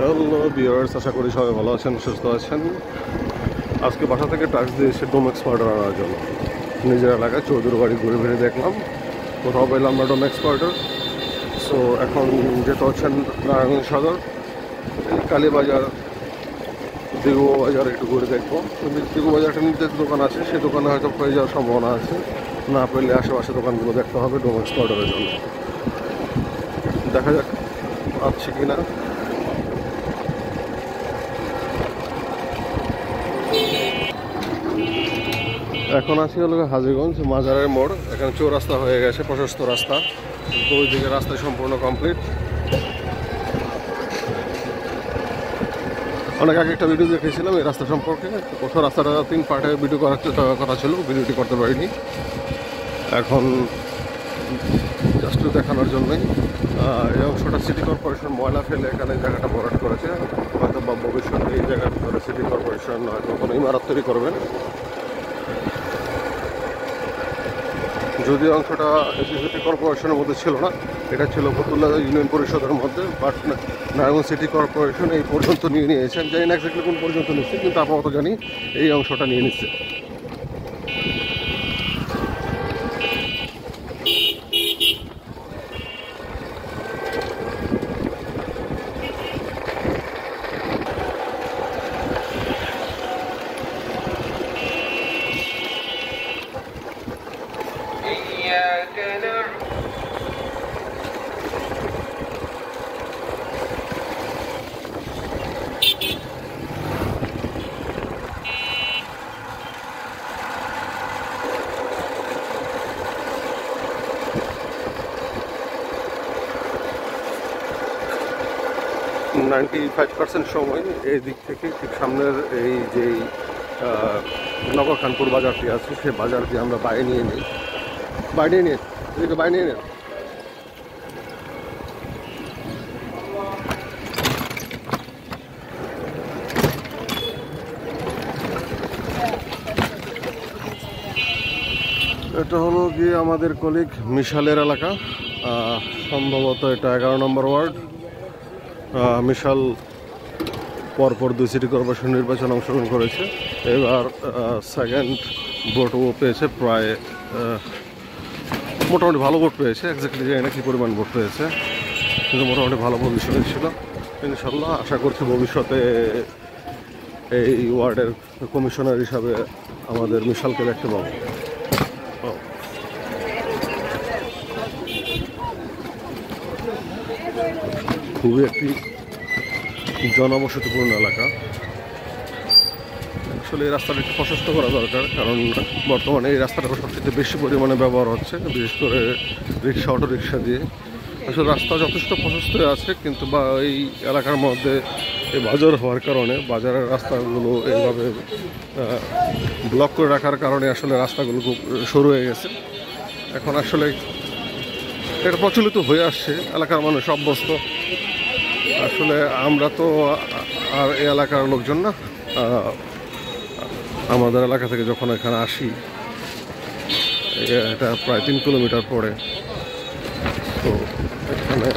Hello বিয়ার্স আশা করি সবাই ভালো আছেন, সুস্থ আছেন। আজকে বাসা থেকে ট্যাক্স দিয়ে এসে ডোমেক্স পাউডার আনার জন্য নিজের এলাকায় চৌধুরী বাড়ি ঘুরে ফিরে দেখলাম। কোথাও পেলাম না ডোমেক্স পাউডার সো এখন যেতে হচ্ছেন নারায়ণ সাগর কালীবাজার দিগু বাজার একটু ঘুরে দেখব। দিগু বাজারটা নিতে দোকান আছে সেই দোকানে হয়তো পেয়ে যাওয়ার সম্ভাবনা আছে। না পেলে আশেপাশে দোকানগুলো দেখতে হবে ডোমেক্স পাউডারের জন্য। দেখা যাক, পাচ্ছি কি না এখন আছি হলো হাজিগঞ্জ, মাজারের মোড়। এখানে চৌরাস্তা হয়ে গেছে, প্রশস্ত রাস্তা। দুই দিকে রাস্তা সম্পূর্ণ কমপ্লিট অনেক আগে একটা ভিডিও দেখেছিলাম এই রাস্তা সম্পর্কে। কোথাও রাস্তাটা তিন পার্টে ভিডিও করার কথা ছিল ভিডিওটি করতে পারিনি। এখন জাস্ট দেখানোর জন্যই। এই অংশটা সিটি কর্পোরেশন ময়লা ফেলে এখানে জায়গাটা ভরাট করেছে। হয়তো বা ভবিষ্যতে এই ভিতরে সিটি কর্পোরেশন হয়তো কোনো ইমারত তৈরি করবেন যদিও অংশটা সিটি কর্পোরেশনের মধ্যে ছিল না, এটা ছিল ফতুল্লা ইউনিয়ন পরিষদের মধ্যে, বাট নারায়ণ সিটি কর্পোরেশন এই পর্যন্ত নিয়ে নিয়েছেন জানি না এক্সাক্টলি কোন পর্যন্ত নিচ্ছে, কিন্তু আপাতত জানি এই অংশটা নিয়ে নিচ্ছে। নাইনটি ফাইভ পার্সেন্ট সময় এই দিক থেকে ঠিক সামনের এই যে নগরখানপুর বাজারটি আছে, সে বাজার দিয়ে আমরা বাইরে নিয়ে নিই। বাইরে নিয়ে, এদিকে বাইরে নিয়ে নিই এটা হলো গিয়ে আমাদের কলিগ মিশালের এলাকা। সম্ভবত এটা এগারো নম্বর ওয়ার্ড। মিশাল পরপর দুই সিটি কর্পোরেশন নির্বাচন অংশগ্রহণ করেছে। এবার সেকেন্ড ভোটও পেয়েছে প্রায় মোটামুটি ভালো ভোট পেয়েছে। এক্স্যাক্টলি জানি না কী পরিমাণ ভোট পেয়েছে, কিন্তু মোটামুটি ভালো পজিশনে ছিল। ইনশাল্লাহ আশা করছি ভবিষ্যতে এই ওয়ার্ডের কমিশনার হিসাবে আমাদের মিশালকে দেখতে পাবো। খুবই একটি জনবসতিপূর্ণ এলাকা। আসলে এই রাস্তাটা একটু প্রশস্ত করা দরকার, কারণ বর্তমানে এই রাস্তাটা সবচেয়ে বেশি পরিমাণে ব্যবহার হচ্ছে, বিশেষ করে রিক্সা, অটো রিক্সা দিয়ে। আসলে রাস্তা যথেষ্ট প্রশস্ত আছে, কিন্তু বা এই এলাকার মধ্যে এই বাজার হওয়ার কারণে বাজারের রাস্তাগুলো এইভাবে ব্লক করে রাখার কারণে আসলে রাস্তাগুলো খুব সরু হয়ে গেছে। এখন আসলে এটা প্রচলিত হয়ে আসছে, এলাকার মানুষ অভ্যস্ত। আসলে আমরা তো আর এই এলাকার লোকজন না আমাদের এলাকা থেকে যখন এখানে আসি এটা প্রায় তিন কিলোমিটার পরে। তো এখানে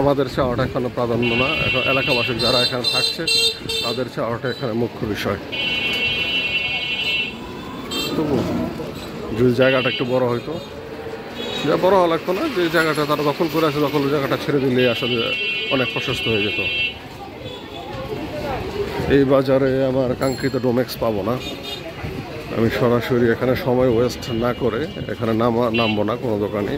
আমাদের চাওয়াটা এখানে প্রাধান্য না, এখন এলাকাবাসী যারা এখানে থাকছে, তাদের চাওয়াটা এখানে মুখ্য বিষয়। তবু যদি জায়গাটা একটু বড় হইতো যা বড় হওয়া লাগতো না, যে জায়গাটা তারা দখল করে আছে দখল জায়গাটা ছেড়ে দিলে আসলে অনেক প্রশস্ত হয়ে যেত। এই বাজারে আমার কাঙ্ক্ষিত ডোমেক্স পাবো না। আমি সরাসরি এখানে সময় ওয়েস্ট না করে, এখানে নামা, নামবো না কোনো দোকানে।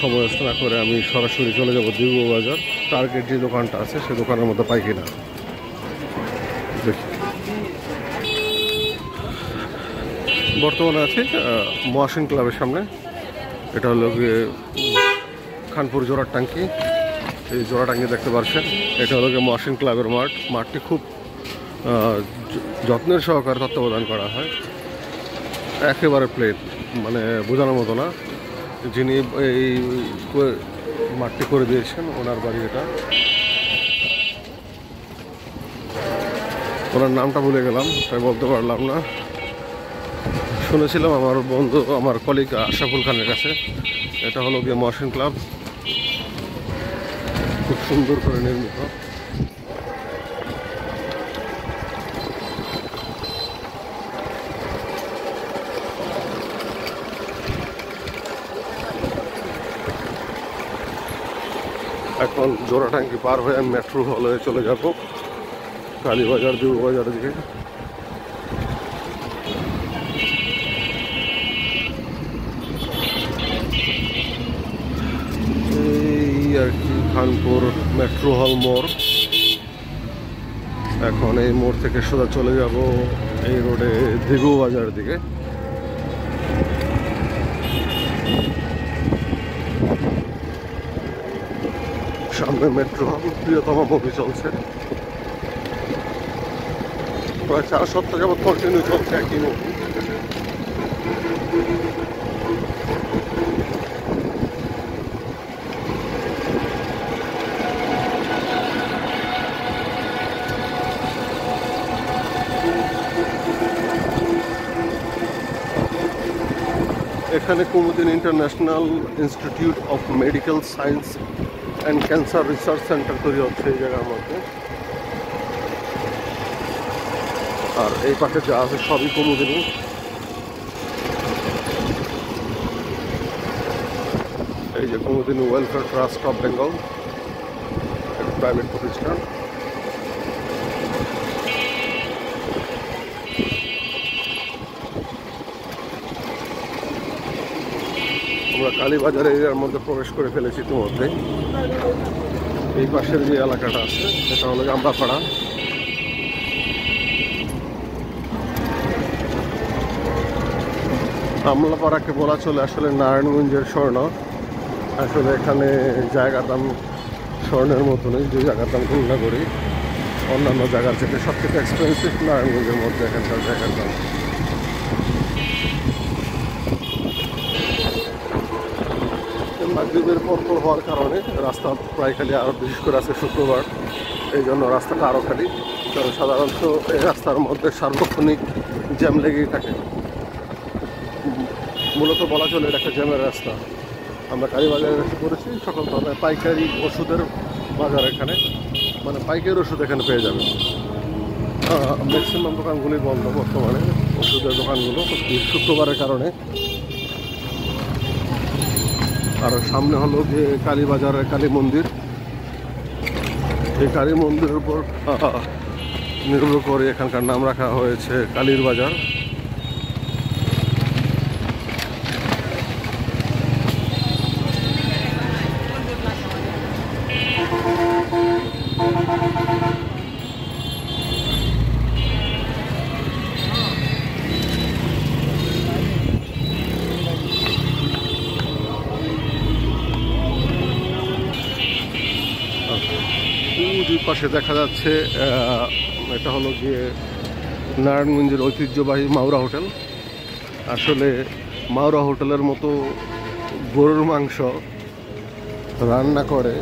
সময় ওয়েস্ট না করে আমি সরাসরি চলে যাব দীর্ঘ বাজার। টার্গেট যে দোকানটা আছে সেই দোকানের মধ্যে পাই কিনা। দেখি। বর্তমানে আছি মহাসিন ক্লাবের সামনে। এটা হলো গিয়ে খানপুর জোড়ার টাঙ্কি। এই জোড়া টাঙ্কি দেখতে পারছেন। এটা হলো গিয়ে মহাসিন ক্লাবের মাঠ। মাঠটি খুব যত্নের সহকারে তত্ত্বাবধান করা হয়। একেবারে প্লেন মানে বোঝানোর মতো না। যিনি এই মাঠটি করে দিয়েছেন, ওনার বাড়ি এটা। ওনার নামটা ভুলে গেলাম, তাই বলতে পারলাম না। শুনেছিলাম আমার বন্ধু, আমার কলিগ আশরাফুল খানের কাছে। এটা হলো গিয়ে মহসিন ক্লাব। খুব সুন্দর করে নির্মিত। এখন জোড়াটাঙ্কি পার হয়ে মেট্রো হলে চলে যাব। কালীবাজার বাজারের দিকে। আর কি খানপুর মেট্রো হল মোড়। এখন এই মোড় থেকে সোজা চলে যাব এই রোডে দিগু বাজার দিকে। সামনে মেট্রো হল, প্রিয়তম মুভি চলছে। প্রায় চার সপ্তাহ যাবৎ কন্টিনিউ চলছে একই মুভি এখানে Kumudini international institute of medical science and cancer research centre তৈরি হচ্ছে এই জায়গার মধ্যে। আর এই পাশে যা আছে সবই কুমুদিনী। এই যে Kumudini welfare trust of Bengal private প্রতিষ্ঠান আমরা কালীবাজার এরিয়ার মধ্যে প্রবেশ করে ফেলেছি ইতিমধ্যে। এই পাশের যে এলাকাটা আছে, সেটা হলো আমরাপাড়া আমলাপাড়াকে বলা চলে আসলে নারায়ণগঞ্জের স্বর্ণ। আসলে এখানে জায়গার দাম স্বর্ণের মতনই যে জায়গার দাম তুলনা করি। অন্যান্য জায়গার থেকে সবথেকে এক্সপেন্সিভ নারায়ণগঞ্জের মধ্যে এখানকার জায়গার দাম। মাগরীবের পরপর হওয়ার কারণে রাস্তা প্রায় খালি আরও বিশেষ করে আছে শুক্রবার। এই জন্য রাস্তাটা আরও খালি। কারণ সাধারণত এই রাস্তার মধ্যে সার্বক্ষণিক জ্যাম লেগেই থাকে। মূলত বলা চলে এটা একটা জ্যামের রাস্তা। আমরা কালীবাজারে এসে পড়েছি সকল ধরনের পাইকারি ওষুধের বাজার এখানে। মানে পাইকারি ওষুধ এখানে পেয়ে যাবেন। ম্যাক্সিমাম দোকানগুলি বন্ধ বর্তমানে। ওষুধের দোকানগুলো শুক্রবারের কারণে আর সামনে হলো যে কালীবাজার কালী মন্দির। এই কালী মন্দিরের উপর নির্ভর করে এখানকার নাম রাখা হয়েছে কালীর বাজার। পাশে দেখা যাচ্ছে এটা হলো গিয়ে নারায়ণগঞ্জের ঐতিহ্যবাহী মাওরা হোটেল। আসলে মাওরা হোটেলের মতো গরুর মাংস রান্না করে,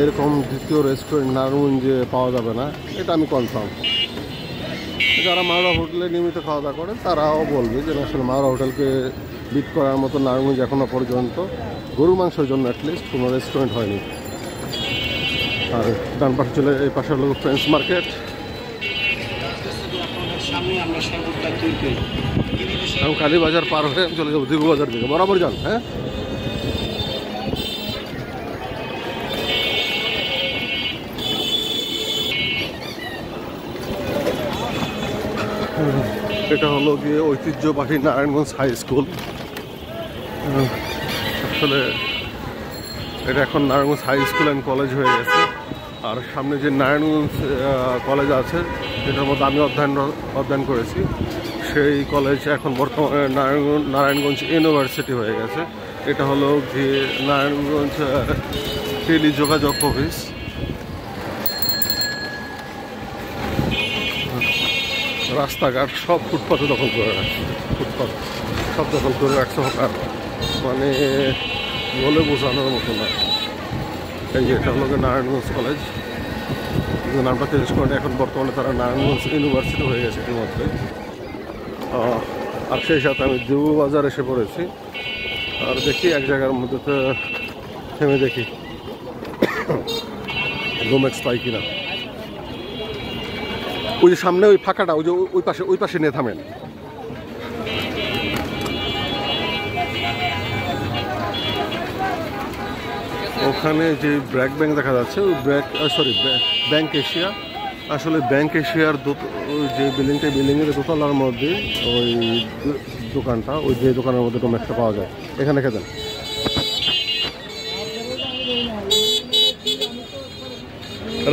এরকম দ্বিতীয় রেস্টুরেন্ট নারায়ণগঞ্জে পাওয়া যাবে না, এটা আমি কনফার্ম যারা মাওরা হোটেলে নিয়মিত খাওয়া দাওয়া করে তারাও বলবে যে আসলে মাওরা হোটেলকে বিট করার মতো নারায়ণগঞ্জ এখনও পর্যন্ত গরুর মাংসের জন্য অ্যাটলিস্ট কোনো রেস্টুরেন্ট হয়নি। আর ডান পাশে চলে এই পাশে হলো ফ্রেন্স মার্কেট এবং কালীবাজার পার হয়ে চলে যাব দিগু বাজার দিকে। বরাবর যান হ্যাঁ? এটা হলো গিয়ে ঐতিহ্যবাহী নারায়ণগঞ্জ হাই স্কুল। আসলে এটা এখন Narayanganj high school and college হয়ে গেছে। আর সামনে যে নারায়ণগঞ্জ কলেজ আছে, যেটার মধ্যে আমি অধ্যয়ন অধ্যয়ন করেছি, সেই কলেজ এখন বর্তমানে নারায়ণগঞ্জ নারায়ণগঞ্জ ইউনিভার্সিটি হয়ে গেছে। এটা হলো গিয়ে নারায়ণগঞ্জ টেলি যোগাযোগ অফিস রাস্তাঘাট সব ফুটপাথে দখল করে রাখছে, ফুটপাত সব দখল করে রাখছে। হকার মানে বলে বোঝানোর মতো না। এই যে এটা হলো নারায়ণগঞ্জ কলেজ নামটা চেঞ্জ করে এখন বর্তমানে তারা নারায়ণগঞ্জ ইউনিভার্সিটি হয়ে গেছে ইতিমধ্যে। আর সেই সাথে আমি দিবু বাজার এসে পড়েছি। আর দেখি এক জায়গার মধ্যে তো থেমে দেখি। ডোমেক্স পাই কিনা। ওই যে সামনে ওই ফাঁকাটা, ওই যে ওই পাশে ওই পাশে নিয়ে থামেন। ওখানে যে ব্র্যাক ব্যাংক দেখা যাচ্ছে ওই ব্র্যাক সরি ব্যাংক এশিয়া। আসলে ব্যাংক এশিয়ার যে বিল্ডিংটা বিল্ডিংয়ের দোতলার মধ্যে ওই দোকানটা ওই যে দোকানের মধ্যে ডোমেক্সটা পাওয়া যায়। এখানে খেতেন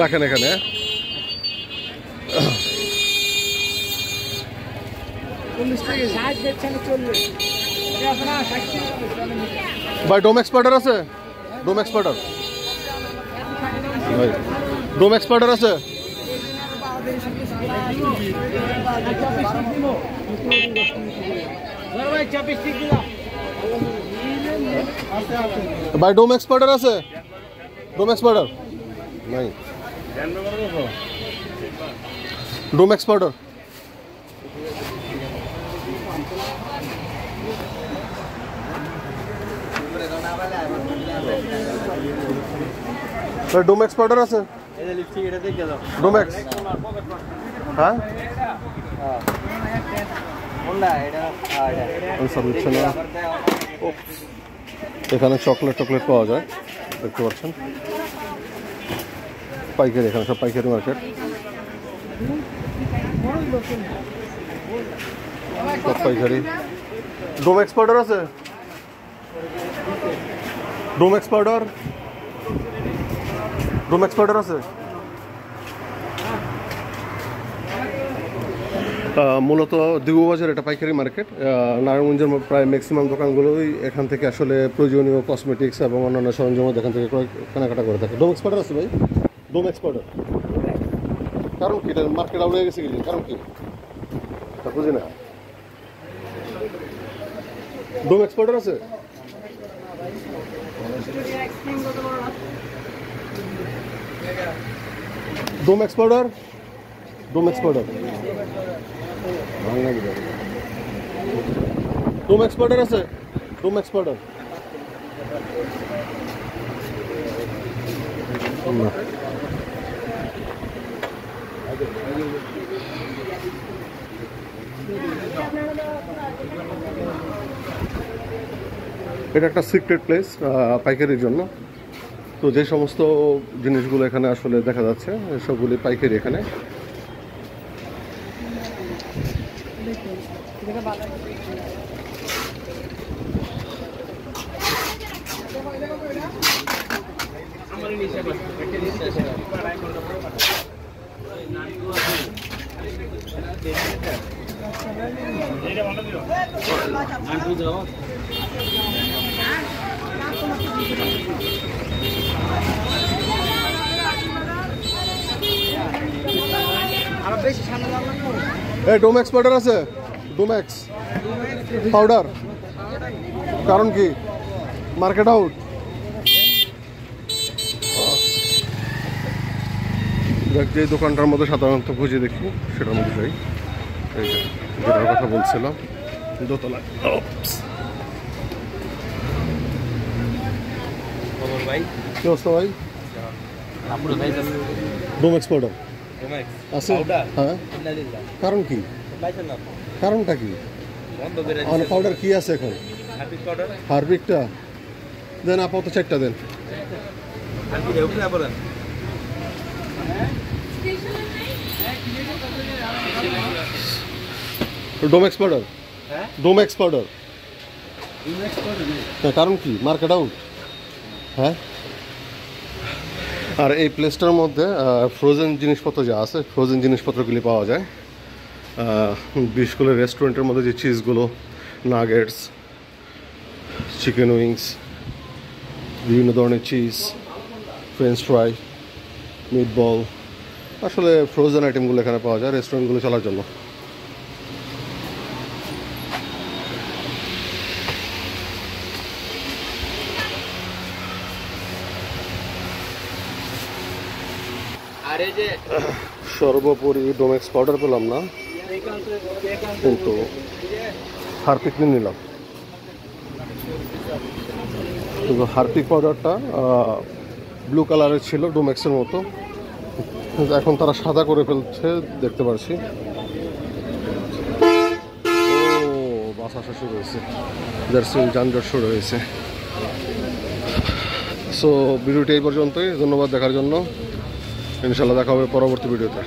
রাখেন এখানে। ভাই ডোম এক্সপার্টার আছে? ডোম এক্সপার্টার ভাই ডোম এক্সপার্টার আছে ভাই ডোম এক্সপার্টার আছে ডোম এক্সপার্টার নাই ডোম এক্সপার্টার ভাই ডোম এক্সপার্টার আছে ডোমেক্স হ্যাঁ আনসার হচ্ছে না এখানে চকলেট টকলেট পাওয়া যায় দেখতে পাচ্ছেন পাইকারি এখানে সব পাইকারি মার্কেট সব পাইকারি ডোম এক্সপার্টার আছে ডোম এক্সপার্টার ডোম এক্সপার্টার আছে? মূলত দিগুবাজার এটা পাইকারি মার্কেট। নারায়ণগঞ্জের প্রায় ম্যাক্সিমাম দোকানগুলোই এখান থেকে আসলে প্রয়োজনীয় কসমেটিক্স এবং অন্যান্য সরঞ্জাম এখান থেকে কেনাকাটা করে থাকে। ডোম এক্সপার্টার আছে ভাই? ডোম এক্সপার্টার কারণ কি? এটা মার্কেট আউট গেছে কি? কারণ কি? বুঝি না। ডোম এক্সপার্টার আছে? ডোম এক্সপার্টার ডোম এক্সপার্টার ডোম এক্সপার্টার আছে। ডোম এক্সপার্টার না এটা একটা সিক্রেট প্লেস পাইকারির জন্য। তো যে সমস্ত জিনিসগুলো এখানে আসলে দেখা যাচ্ছে, সবগুলি পাইকারি এখানে। ডোম্যাক্স পাউডার আছে? ডোম্যাক্স পাউডার কারণ কি? মার্কেট আউট দেখ, যে দোকানটার মধ্যে সাধারণত খুঁজে দেখি, সেটার মধ্যে যাই। যেটার কথা বলছিলাম, দোতলায়। Oops! কি অবস্থা ভাই ডোম্যাক্স পাউডার আছে হ্যাঁ কারণ কি কারণটা কি আমার পাউডার কি আছে এখন হারপিকটা দেন আপাতত চারটা দেন ডোমেক্স পাউডার ডোমেক্স পাউডার হ্যাঁ কারণ কি মার্কেট আউট হ্যাঁ? আর এই প্লেসটার মধ্যে ফ্রোজেন জিনিসপত্র যা আছে ফ্রোজেন জিনিসপত্রগুলি পাওয়া যায়। বিশেষ করে রেস্টুরেন্টের মধ্যে যে চিজগুলো নাগেটস চিকেন উইংস বিভিন্ন ধরনের cheese French fry meat ball আসলে ফ্রোজেন আইটেমগুলো এখানে পাওয়া যায় রেস্টুরেন্টগুলো চলার জন্য। সর্বোপরি ডোমেক্স পাউডার পেলাম না। কিন্তু হারপিক নিয়ে নিলাম। কিন্তু হারপিক পাউডারটা ব্লু কালারের ছিল ডোমেক্সের মতো। এখন তারা সাদা করে ফেলছে, দেখতে পাচ্ছি ও, বাস আসা শুরু হয়েছে। জার্সি যানজট শুরু হয়েছে। সো ভিডিওটি এই পর্যন্তই। ধন্যবাদ দেখার জন্য। ইনশাল্লাহ দেখা হবে পরবর্তী ভিডিওতে।